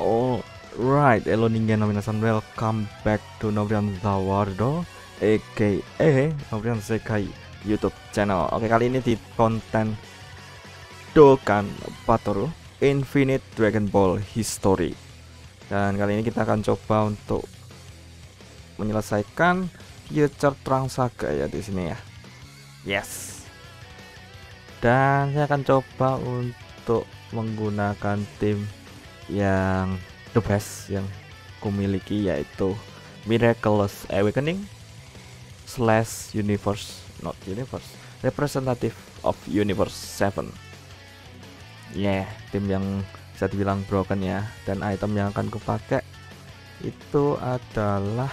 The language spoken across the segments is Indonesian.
Alright, hello ninja nomination welcome back to Nobrian Zawardo aka Nobrian Sekai YouTube channel. Oke, kali ini di konten Dokkan Batoru Infinite Dragon Ball History. Dan kali ini kita akan coba untuk menyelesaikan Future Trunk Saga ya di sini ya. Yes. Dan saya akan coba untuk menggunakan tim yang the best yang kumiliki yaitu Miraculous Awakening slash Universe not Universe representative of Universe 7 yeah tim yang bisa dibilang broken ya. Dan item yang akan kupakai itu adalah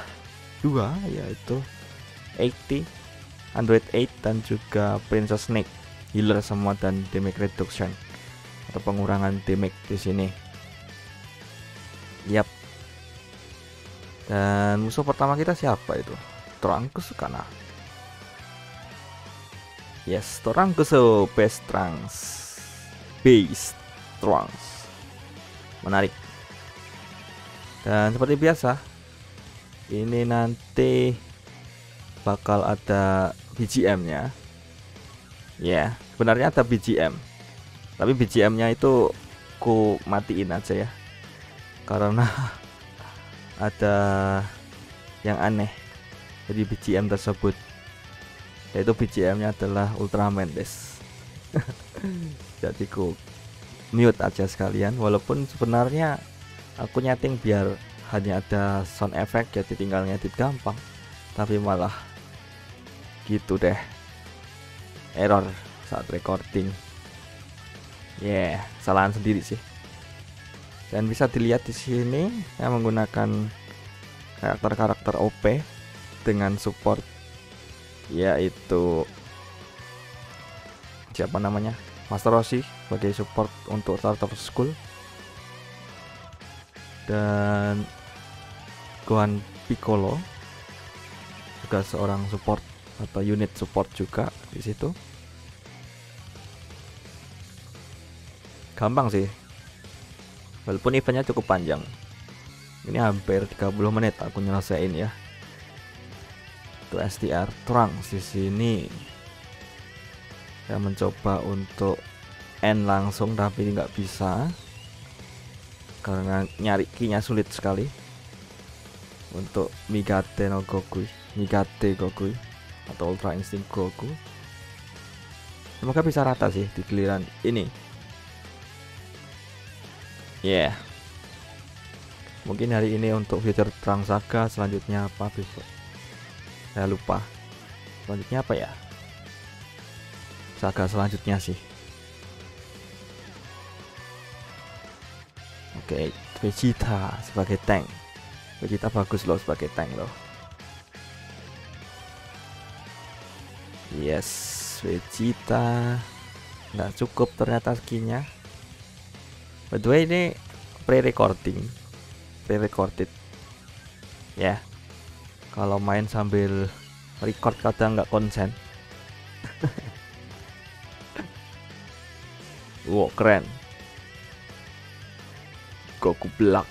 dua yaitu 80 Android 8 dan juga Princess Snake healer semua dan damage reduction. Atau pengurangan damage di sini Yap. Dan musuh pertama kita siapa itu? Trunks karena. Yes, Trunks so best Trunks. Base Trunks. Menarik. Dan seperti biasa, ini nanti bakal ada BGM-nya. Ya, yeah, sebenarnya ada BGM. Tapi BGM-nya itu ku matiin aja ya karena ada yang aneh jadi BGM tersebut yaitu BGM nya adalah Ultraman des jadi ku mute aja sekalian walaupun sebenarnya aku nyeting biar hanya ada sound effect jadi tinggal ngedit gampang tapi malah gitu deh. Error saat recording. Ya yeah, kesalahan sendiri sih dan bisa dilihat di sini saya menggunakan karakter-karakter OP dengan support yaitu siapa namanya? Master Roshi sebagai support untuk starter school. Dan Gohan Piccolo juga seorang support atau unit support juga di situ. Gampang sih walaupun eventnya cukup panjang. Ini hampir 30 menit aku nyelesain ya. Itu STR Trunks di sini. Saya mencoba untuk end langsung tapi nggak bisa. Karena nyari kinya sulit sekali. Untuk Migate no Goku Migate Goku atau Ultra Instinct Goku. Semoga bisa rata sih di giliran ini yeah. mungkin hari ini untuk future Trunk Saga selanjutnya apa besok? Saya lupa. Selanjutnya apa ya? Saga selanjutnya sih. Oke Vegeta sebagai tank. Vegeta bagus loh sebagai tank loh. Yes Vegeta. Nggak cukup ternyata skinnya By the way ini pre-recording, pre-recorded. Ya, kalau main sambil record kadang nggak konsen. wow keren. Goku Black.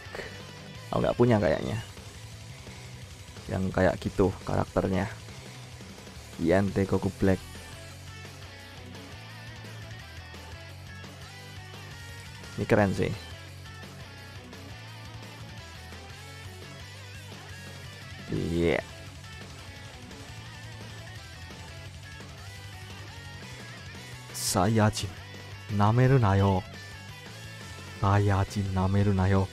Aku nggak punya kayaknya. Yang kayak gitu karakternya. INT Goku Black. Ini keren sih. Iya. Yeah. Saiyajin, nameru nayo. Saiyajin, nameru nayo.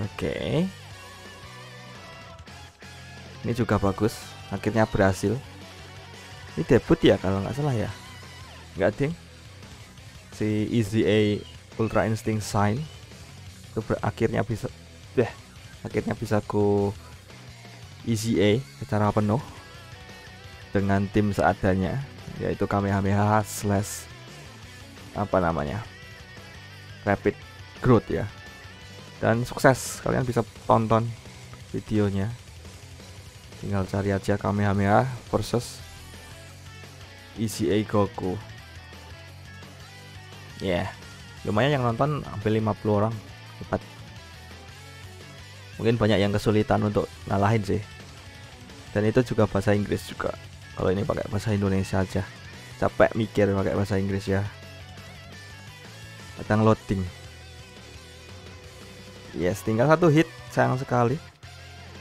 Oke. Okay. Ini juga bagus. Akhirnya berhasil ini debut ya kalau nggak salah ya. Nggak ding? Si Easy A Ultra Instinct Sign. Itu akhirnya bisa deh akhirnya bisa ku Easy A secara penuh dengan tim seadanya yaitu Kamehameha slash apa namanya rapid growth ya. Dan sukses kalian bisa tonton videonya. Tinggal cari aja Kamehameha versus ECA Goku. Ya yeah. lumayan yang nonton hampir 50 orang. Cepat. Mungkin banyak yang kesulitan untuk ngalahin sih. Dan itu juga bahasa Inggris juga. Kalau ini pakai bahasa Indonesia aja. Capek mikir pakai bahasa Inggris ya. Kadang loading. Yes tinggal satu hit. Sayang sekali.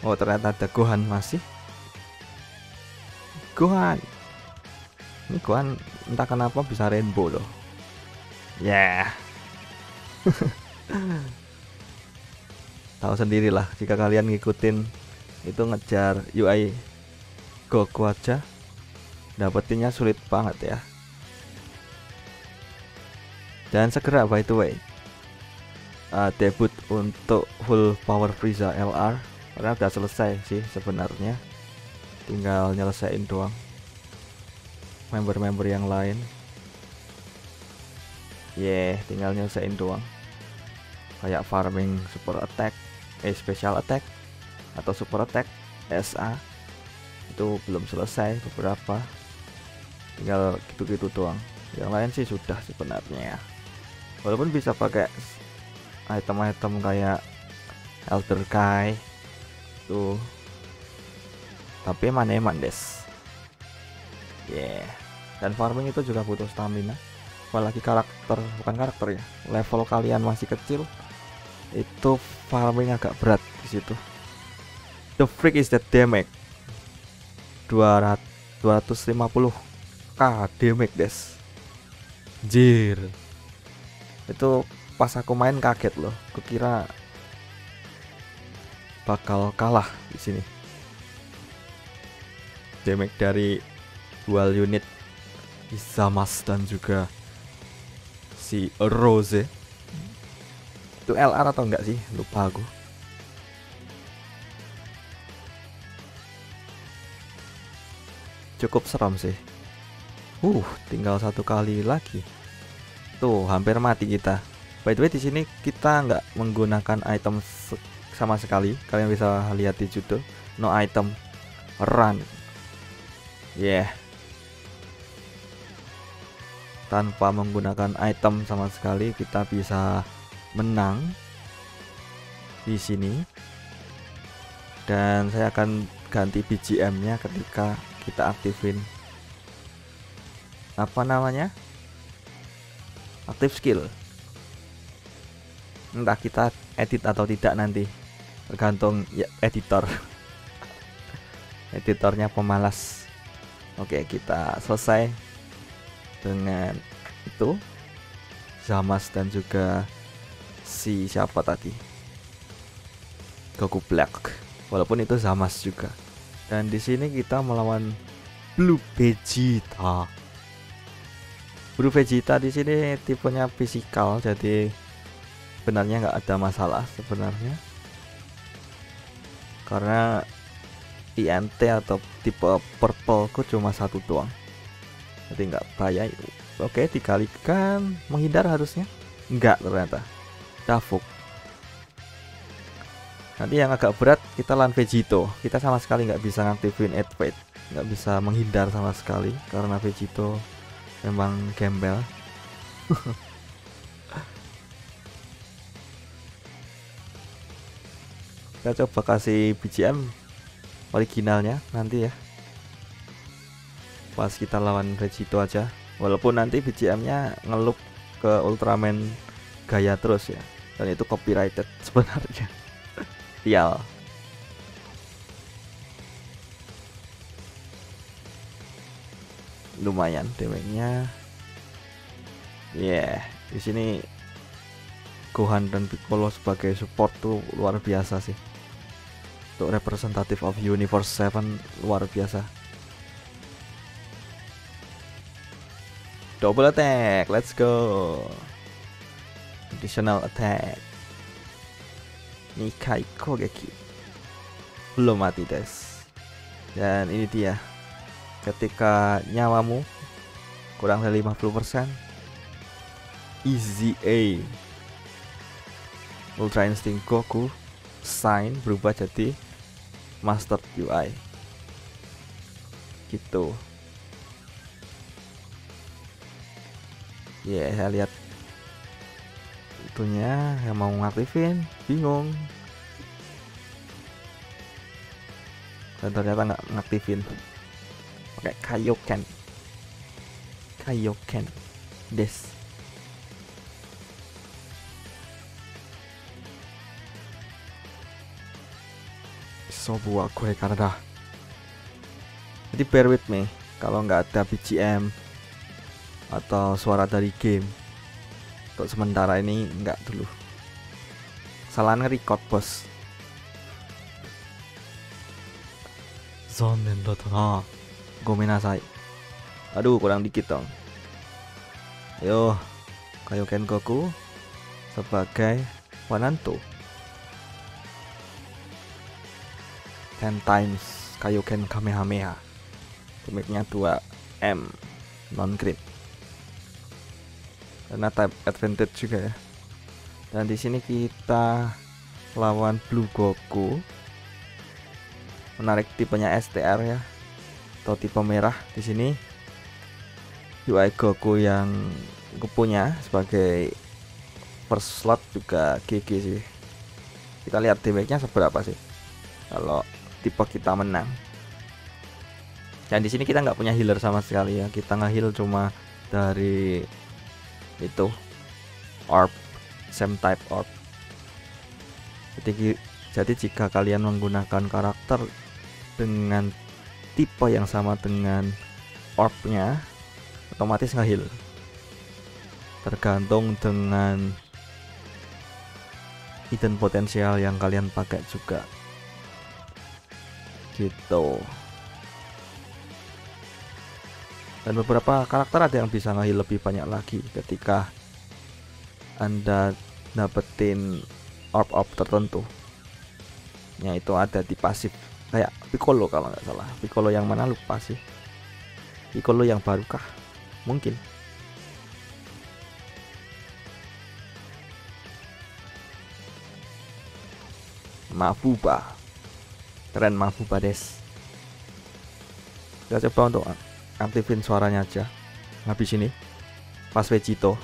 Oh ternyata ada Gohan masih. Gohan ini Gohan entah kenapa bisa rainbow loh. Ya yeah. tahu sendirilah jika kalian ngikutin itu ngejar UI Goku aja dapetinnya sulit banget ya. Dan segera by the way uh, debut untuk full power Frieza LR karena udah selesai sih sebenarnya. Tinggal nyelesain doang member-member yang lain. Yeah tinggal nyelesain doang. Kayak farming super attack eh special attack atau super attack SA itu belum selesai beberapa. Tinggal gitu-gitu doang. Yang lain sih sudah sebenarnya. Walaupun bisa pakai item-item kayak Elder Kai tuh tapi mana eman des. Yeah dan farming itu juga butuh stamina. Apalagi karakter bukan karakter ya level kalian masih kecil itu farming agak berat di situ. The freak is the damage. 200 250 k damage des jir itu pas aku main kaget loh kukira bakal kalah di sini. Damage dari dual unit Isamas dan juga si Rose itu LR atau enggak sih lupa aku cukup seram sih uh tinggal satu kali lagi Tuh, hampir mati kita. By the way, di sini kita nggak menggunakan item se sama sekali. Kalian bisa lihat di judul, no item, run. Yeah. Tanpa menggunakan item sama sekali, kita bisa menang di sini. Dan saya akan ganti BGM-nya ketika kita aktifin. Apa namanya? aktif skill. Entah kita edit atau tidak nanti. Tergantung ya, editor. Editornya pemalas. Oke kita selesai dengan itu Zamas dan juga si siapa tadi? Goku Black. Walaupun itu Zamas juga. Dan di sini kita melawan Blue Vegeta. Blue Vegeta di sini tipenya fisikal jadi sebenarnya nggak ada masalah sebenarnya. Karena INT atau tipe purple ku cuma satu doang jadi nggak bahaya oke dikalikan. Menghindar harusnya? Nggak ternyata. Davuk nanti yang agak berat kita lan Vegito. Kita sama sekali nggak bisa ngaktifin Advait nggak bisa menghindar sama sekali karena Vegito memang gembel. Kita coba kasih BGM originalnya nanti ya pas kita lawan Vegito aja. Walaupun nanti BGM nya ngelup ke Ultraman gaya terus ya. Dan itu copyrighted sebenarnya. Tial lumayan damage-nya. Ya yeah, di sini Gohan dan Piccolo sebagai support tuh luar biasa sih. Untuk representative of universe 7 luar biasa double attack let's go. Additional attack. Nikai Kogeki. Belum mati guys. Dan ini dia. Ketika nyawamu kurang dari 50% Easy A Ultra Instinct Goku Sign berubah jadi Master UI gitu ya yeah, saya lihat satunya yang mau ngaktifin bingung. Dan ternyata nggak ngaktifin. Pakai kayoken kayoken des. Sebuah gue karena jadi bear with me. Kalau nggak ada BGM atau suara dari game. Untuk sementara ini nggak dulu. Salah nge-record bos. Zonen dotona gomenasai aduh kurang dikit dong. Ayo kayo Kengoku sebagai Wananto 10 times Kaioken Kamehameha. Damage-nya 2M non crit karena type advantage juga ya. Dan di sini kita lawan Blue Goku. Menarik tipenya STR ya. Atau tipe merah di sini. UI Goku yang punya sebagai first slot juga GG sih. Kita lihat damage-nya seberapa sih. Kalau tipe kita menang. Dan di sini kita nggak punya healer sama sekali ya. Kita nge-heal cuma dari itu orb same type orb. Jadi jadi jika kalian menggunakan karakter dengan tipe yang sama dengan orbnya otomatis nge-heal. Tergantung dengan hidden potensial yang kalian pakai juga. Gitu dan beberapa karakter ada yang bisa ngeheal lebih banyak lagi ketika anda dapetin orb-orb tertentu. Ya itu ada di pasif. Kayak Piccolo kalau nggak salah. Piccolo yang mana lupa sih. Piccolo yang barukah? Mungkin. Mafuba keren mampu bades kita coba untuk aktifin suaranya aja. Habis ini pas Vegito.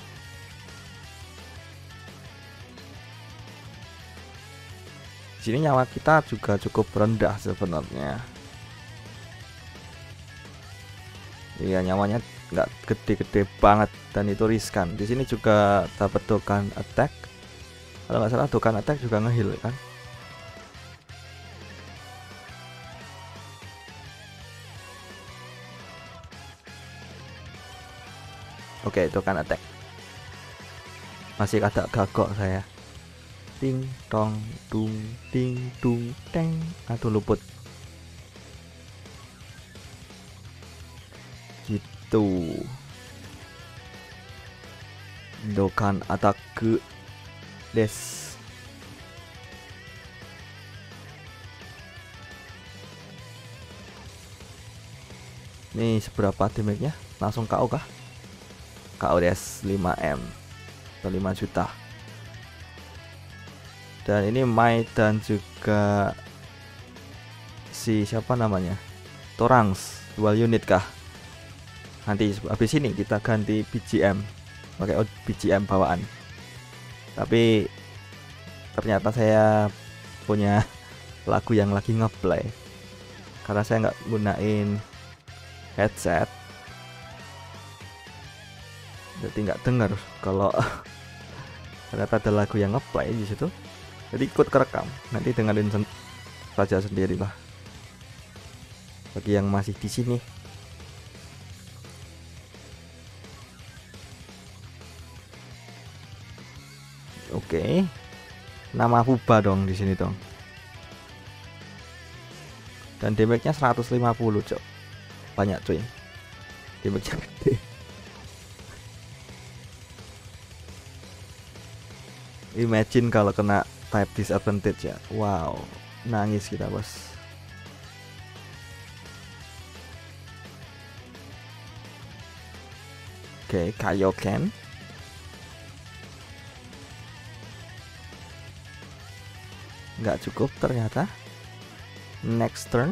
Sini nyawa kita juga cukup rendah sebenarnya. Iya nyawanya nggak gede-gede banget dan itu riskan. Di sini juga dapat token attack. Kalau nggak salah token attack juga ngehil kan Oke, itu kan attack. Masih agak gagok saya. Ting tong dung ting dung teng. Aduh luput. Gitu. Dokan attack des. Ini seberapa damage-nya? Langsung KO kah? KODS 5M atau 5 juta. Dan ini Mai dan juga si siapa namanya? Torangs dual unit kah? Nanti habis ini kita ganti BGM pakai BGM bawaan. Tapi ternyata saya punya lagu yang lagi ngeplay. Karena saya nggak gunain headset jadi nggak dengar kalau ternyata ada lagu yang ngeplay di situ. Jadi ikut kerekam nanti dengerin sen saja sendiri lah bagi yang masih di sini. Oke. Nama Fuba dong di sini dong dan damage nya 150 cok banyak cuy. Damage nya gede imagine kalau kena type disadvantage ya. Wow nangis kita bos. Oke okay, Kaioken nggak cukup ternyata. Next turn.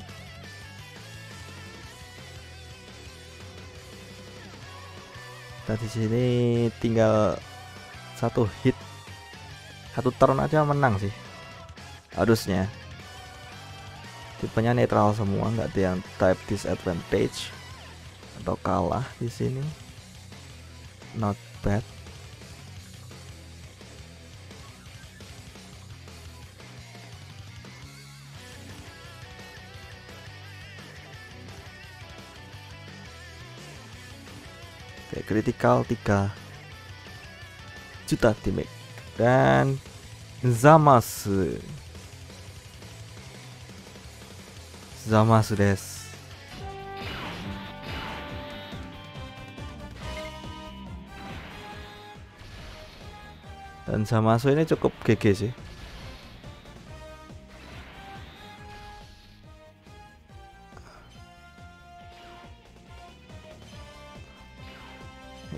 Tadi sini tinggal satu hit satu turn aja menang sih. Harusnya. Tipenya netral semua nggak ada yang type disadvantage atau kalah di sini. Not bad. Oke, critical 3 juta damage. Dan Zamasu Zamasu des dan Zamasu ini cukup GG sih.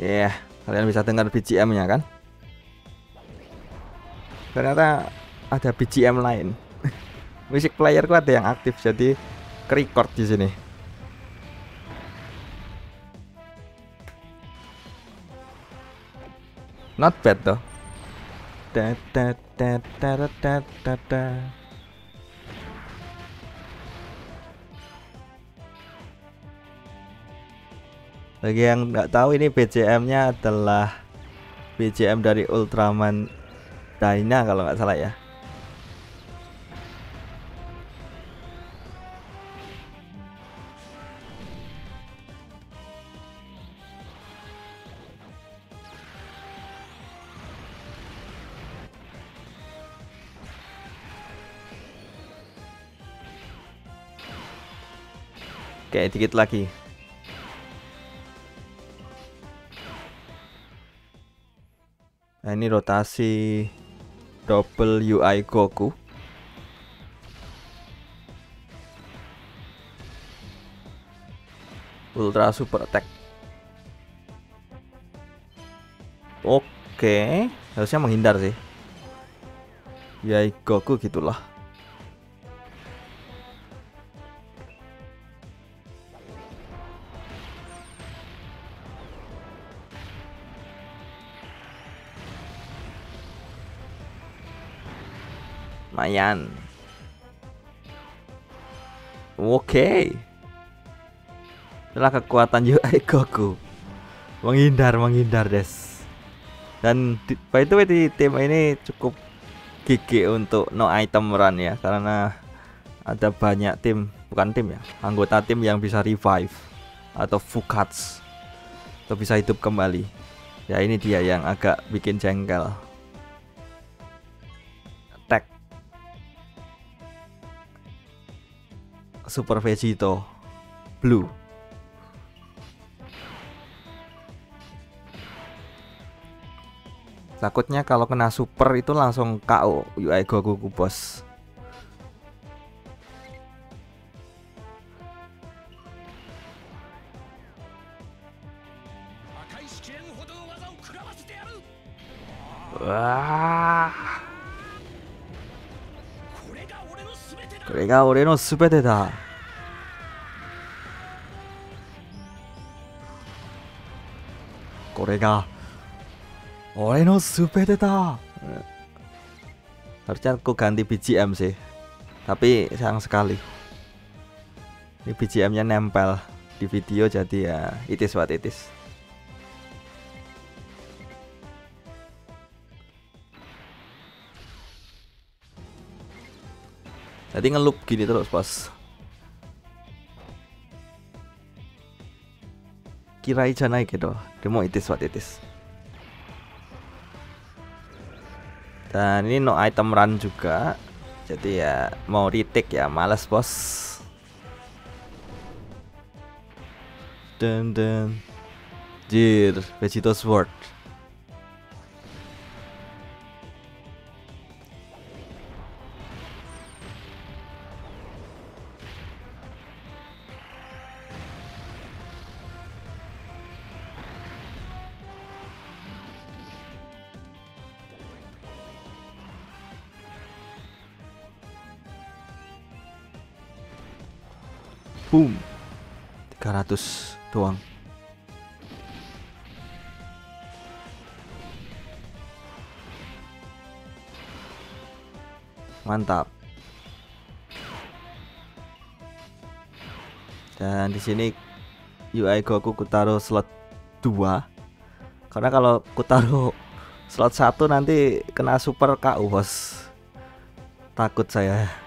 Ya, yeah, kalian bisa dengar BGM-nya kan? Ternyata ada BGM lain. Music player ku ada yang aktif jadi record di sini. Not bad though. Da da da da da da da. Bagi yang nggak tahu ini BCM-nya adalah BCM dari Ultraman Dyna kalau nggak salah ya. Oke, dikit lagi. Nah, ini rotasi double UI Goku. Ultra Super Attack. Oke, harusnya menghindar sih. UI Goku gitulah. Lumayan. Oke. Okay. itulah kekuatan UI Goku menghindar menghindar des. Dan di, by the way di tim ini cukup gigi untuk no item run ya karena ada banyak tim bukan tim ya anggota tim yang bisa revive atau fukats atau bisa hidup kembali. Ya ini dia yang agak bikin jengkel Super Vegito Blue Takutnya kalau kena super itu langsung KO UI Goku bos Wah これが俺のすべてだ これが俺のすべてだ harusnya aku ganti BGM sih tapi sayang sekali ini BGM nya nempel di video jadi ya itis what itis Jadi ngelup gini terus pas Kira aja naik gitu Demo itis what itis Dan ini no item run juga. Jadi ya mau retake ya males bos. Dan dan Jir Vegito Sword boom. 300 doang. Mantap. Dan di sini UI Goku kutaruh slot 2 karena kalau kutaruh slot 1 nanti kena super KU bos takut saya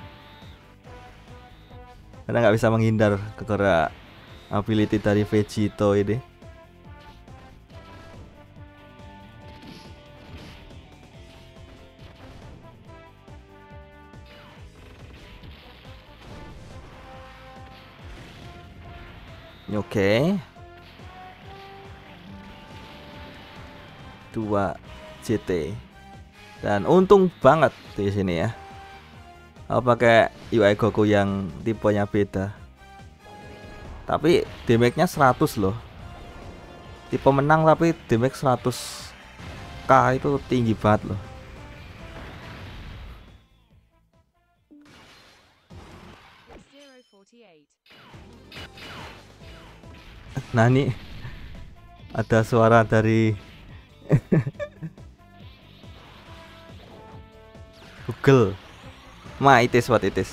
karena nggak bisa menghindar karena ability dari Vegito ini Oke. Okay. Dua CT. Dan untung banget di sini ya. Aku pakai UI Goku yang tipenya beda. Tapi damage-nya 100 loh. Tipe menang tapi damage 100 K itu tinggi banget loh. Nah ini ada suara dari Google. Ma, it is what it is.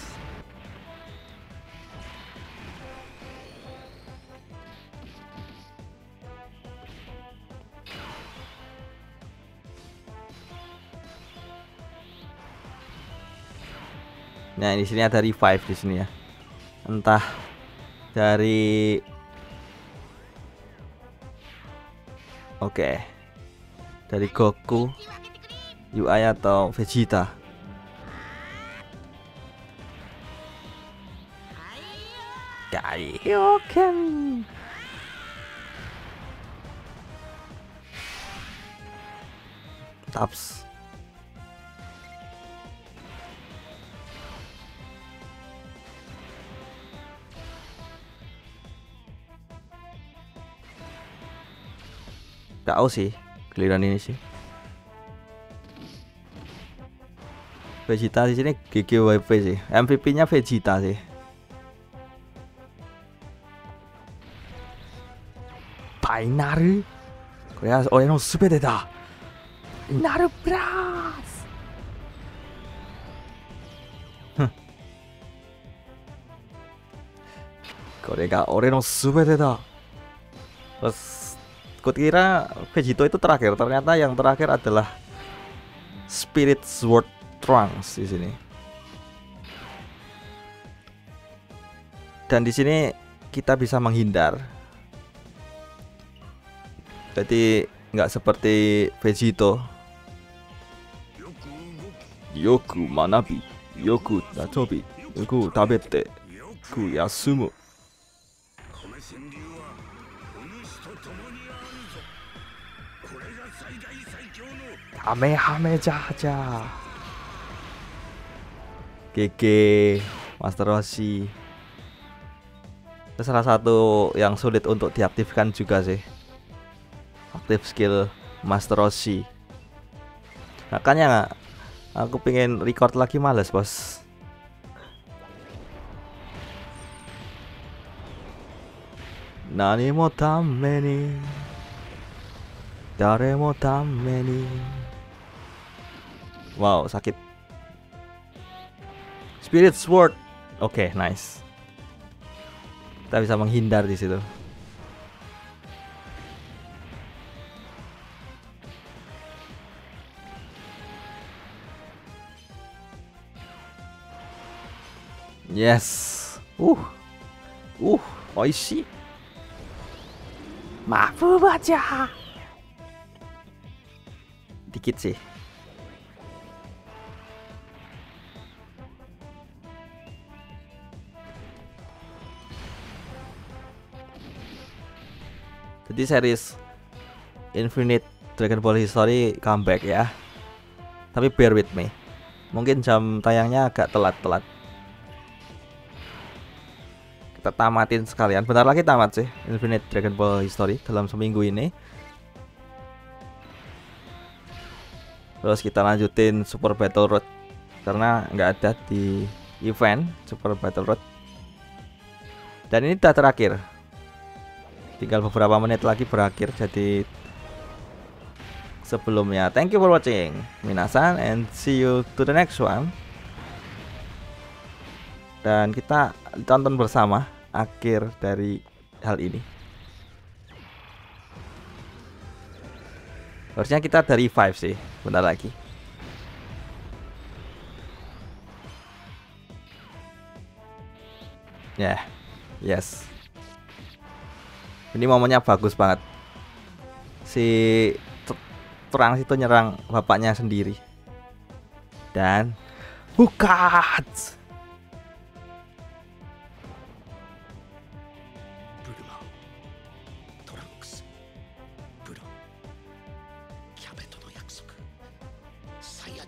Nah, di sini ada revive di sini ya. Entah dari Oke. Okay. Dari Goku, UI atau Vegeta. Kaioken. Taps. Tahu sih giliran ini sih. Vegeta di sini GGWP sih. MVP-nya Vegeta sih. Painaru. Korea oleh no subete da. Naru Blast. Korea oleh no subete da. Terus kira Vegito itu terakhir ternyata yang terakhir adalah Spirit Sword Trunks di sini dan di sini kita bisa menghindar jadi nggak seperti Vegito Yoku manabi Yoku nachobi Yoku tabete Yoku yasumu Hame jaja. GG Master Roshi. Itu salah satu yang sulit untuk diaktifkan juga sih. Aktif skill Master Roshi. Makanya aku pengen record lagi males, Bos. Nani mo tame ni Dare mo tame ni Wow, sakit. Spirit Sword. Oke, okay, nice. Kita bisa menghindar di situ. Yes. Uh. Uh, oishi. Mafu baca. Dikit sih. Jadi series Infinite Dragon Ball History comeback ya. Tapi bear with me. Mungkin jam tayangnya agak telat-telat. Tamatin sekalian. Bentar lagi tamat sih Infinite Dragon Ball History dalam seminggu ini. Terus kita lanjutin Super Battle Road karena nggak ada di event Super Battle Road. Dan ini udah terakhir tinggal beberapa menit lagi berakhir jadi sebelumnya thank you for watching minasan and see you to the next one dan kita tonton bersama akhir dari hal ini. Harusnya kita dari five sih bentar lagi. Ya yeah. yes. Ini momennya bagus banget. Si Trunks itu nyerang bapaknya sendiri. Dan bukat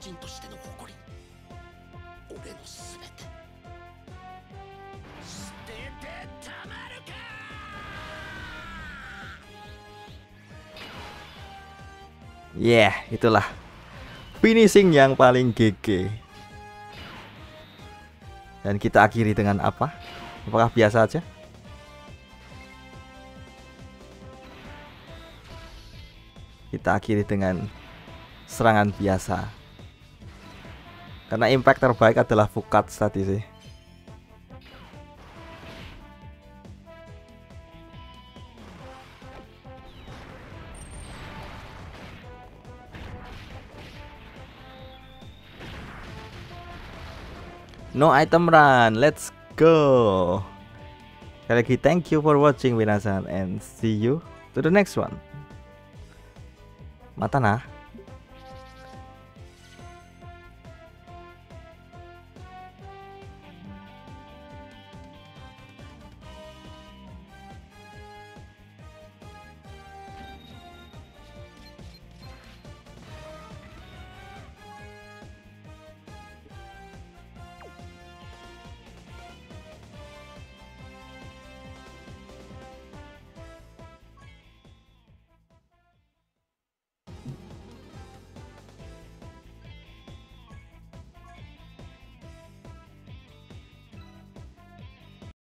人としての誇り俺の全て捨ててたまるか Yeah, itulah finishing yang paling GG. Dan kita akhiri dengan apa? Apakah biasa aja? Kita akhiri dengan serangan biasa. karena impact terbaik adalah Fukat tadi sih. No item run, let's go. Sekali lagi thank you for watching Winasan and see you to the next one. Mata nah.